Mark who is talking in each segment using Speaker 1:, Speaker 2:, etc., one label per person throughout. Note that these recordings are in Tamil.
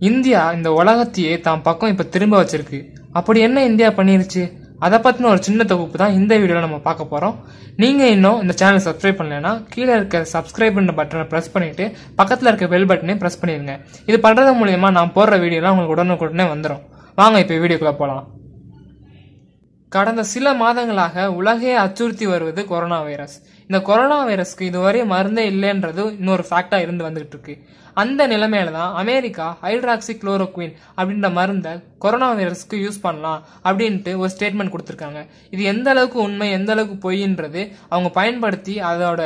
Speaker 1: இந்தியா இந்த உலகத்தையே தான் பக்கம் இப்போ திரும்ப வச்சிருக்கு. அப்படி என்ன இந்தியா பண்ணிருச்சு? அதை பற்றின ஒரு சின்ன தொகுப்பு தான் இந்த வீடியோவில் நம்ம பார்க்க போகிறோம் நீங்கள் இன்னும் இந்த சேனல் சப்ஸ்கிரைப் பண்ணலைன்னா கீழே இருக்க சப்ஸ்கிரைப் பட்டனை ப்ரெஸ் பண்ணிட்டு பக்கத்தில் இருக்க பெல் பட்டனையும் ப்ரெஸ் பண்ணிடுங்க இது பண்ணுறது மூலயமா நான் போடுற வீடியோலாம் உங்களுக்கு உடனுக்குடனே வந்துடும் வாங்க இப்போ வீடியோக்குள்ளே போகலாம் கடந்த சில மாதங்களாக உலகையே அச்சுறுத்தி வருவது கொரோனா வைரஸ். இந்த கொரோனா வைரஸ்க்கு இதுவரை மருந்தே இல்லைன்றது இன்னொரு ஃபேக்டாக இருந்து வந்துகிட்டு இருக்கு அந்த நிலைமையில தான் அமெரிக்கா ஹைட்ராக்சி குளோரோக்வின் அப்படின்ற மருந்தை கொரோனா வைரஸ்க்கு யூஸ் பண்ணலாம் அப்படின்ட்டு ஒரு ஸ்டேட்மெண்ட் கொடுத்துருக்காங்க. இது எந்த அளவுக்கு உண்மை எந்த அளவுக்கு பொய்ன்றது அவங்க பயன்படுத்தி அதோட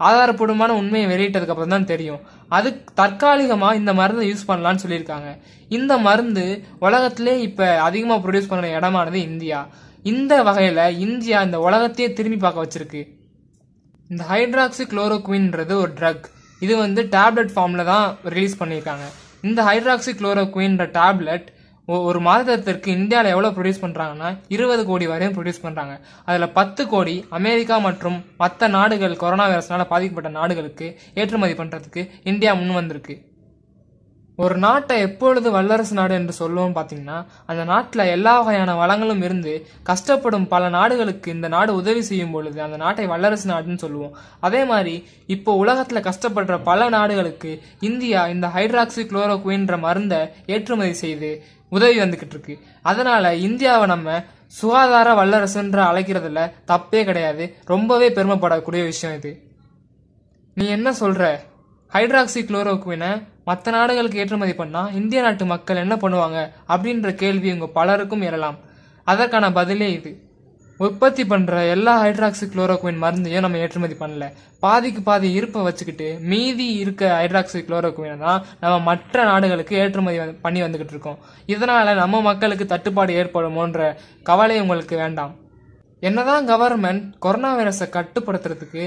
Speaker 1: ஆதாரப்பூர்வமான உண்மையை வெளியிட்டதுக்கு அப்புறம் தான் தெரியும். அது தற்காலிகமாக இந்த மருந்தை யூஸ் பண்ணலான்னு சொல்லியிருக்காங்க. இந்த மருந்து உலகத்திலே இப்போ அதிகமாக ப்ரொடியூஸ் பண்ண இடமானது இந்தியா. இந்த வகையில் இந்தியா இந்த உலகத்தையே திரும்பி பார்க்க வச்சிருக்கு. இந்த ஹைட்ராக்சி குளோரோக்வின்ன்றது ஒரு ட்ரக் இது வந்து டேப்லெட் ஃபார்மில் தான் ரிலீஸ் பண்ணியிருக்காங்க. இந்த ஹைட்ராக்சி குளோரோக்வின்ற டேப்லெட் ஒரு மாதத்திற்கு இந்தியாவில் எவ்வளோ ப்ரொடியூஸ் பண்ணுறாங்கன்னா இருபது கோடி வரையும் ப்ரொடியூஸ் பண்ணுறாங்க அதில் பத்து கோடி அமெரிக்கா மற்றும் மற்ற நாடுகள் கொரோனா வைரஸ்னால் பாதிக்கப்பட்ட நாடுகளுக்கு ஏற்றுமதி பண்ணுறதுக்கு இந்தியா முன் வந்திருக்கு. ஒரு நாட்டை எப்பொழுது வல்லரசு நாடு என்று சொல்லுவோம் பார்த்தீங்கன்னா அந்த நாட்டில் எல்லா வகையான வளங்களும் இருந்து கஷ்டப்படும் பல நாடுகளுக்கு இந்த நாடு உதவி செய்யும் பொழுது அந்த நாட்டை வல்லரசு நாடுன்னு சொல்லுவோம். அதே மாதிரி இப்போ உலகத்தில் கஷ்டப்படுற பல நாடுகளுக்கு இந்தியா இந்த ஹைட்ராக்சி குளோரோக்வின்ற மருந்தை ஏற்றுமதி செய்து உதவி வந்துக்கிட்டு இருக்கு அதனால இந்தியாவை நம்ம சுகாதார வல்லரசுன்ற அழைக்கிறதுல தப்பே கிடையாது. ரொம்பவே பெருமைப்படக்கூடிய விஷயம் இது. நீ என்ன சொல்ற? ஹைட்ராக்சி குளோரோக்குவினை மற்ற நாடுகளுக்கு ஏற்றுமதி பண்ணால் இந்திய நாட்டு மக்கள் என்ன பண்ணுவாங்க? அப்படின்ற கேள்வி உங்கள் பலருக்கும் எழலாம். அதற்கான பதிலே இது. உற்பத்தி பண்ணுற எல்லா ஹைட்ராக்சி குளோரோக்வின் மருந்தையும் நம்ம ஏற்றுமதி பண்ணல. பாதிக்கு பாதி இருப்பை வச்சுக்கிட்டு மீதி இருக்க ஹைட்ராக்சி குளோரோக்வினை தான் நம்ம மற்ற நாடுகளுக்கு ஏற்றுமதி பண்ணி வந்துக்கிட்டு இருக்கோம். இதனால் நம்ம மக்களுக்கு தட்டுப்பாடு ஏற்படுமோன்ற கவலை உங்களுக்கு வேண்டாம். என்னதான் கவர்மெண்ட் கொரோனா வைரஸை கட்டுப்படுத்துறதுக்கு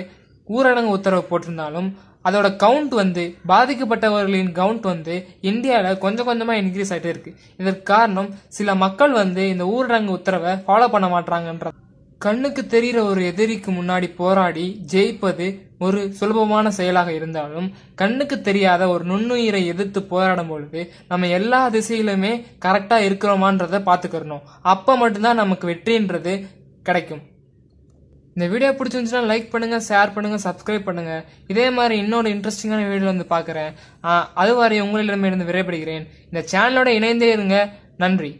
Speaker 1: ஊரடங்கு உத்தரவு போட்டிருந்தாலும் அதோட கவுண்ட் வந்து பாதிக்கப்பட்டவர்களின் கவுண்ட் வந்து இந்தியாவில் கொஞ்சம் கொஞ்சமாக இன்க்ரீஸ் ஆகிட்டே இருக்கு. இதற்கு காரணம் சில மக்கள் வந்து இந்த ஊரடங்கு உத்தரவை ஃபாலோ பண்ண மாட்டாங்கன்ற கண்ணுக்கு தெரிகிற ஒரு எதிரிக்கு முன்னாடி போராடி ஜெயிப்பது ஒரு சுலபமான செயலாக இருந்தாலும் கண்ணுக்கு தெரியாத ஒரு நுண்ணுயிரை எதிர்த்து போராடும் பொழுது நம்ம எல்லா திசையிலுமே கரெக்டாக இருக்கிறோமான்றத பார்த்துக்கிறணும். அப்போ மட்டும்தான் நமக்கு வெற்றின்றது கிடைக்கும். இந்த வீடியோ பிடிச்சிருந்துச்சுன்னா லைக் பண்ணுங்கள் ஷேர் பண்ணுங்கள் சப்ஸ்கிரைப் பண்ணுங்கள் இதே மாதிரி இன்னொரு இன்ட்ரெஸ்டிங்கான வீடியோ வந்து பார்க்குறேன். அதுவரை உங்களிடமிருந்து விரைப்படுகிறேன் இந்த சேனலோட இணைந்தே இருங்க. நன்றி.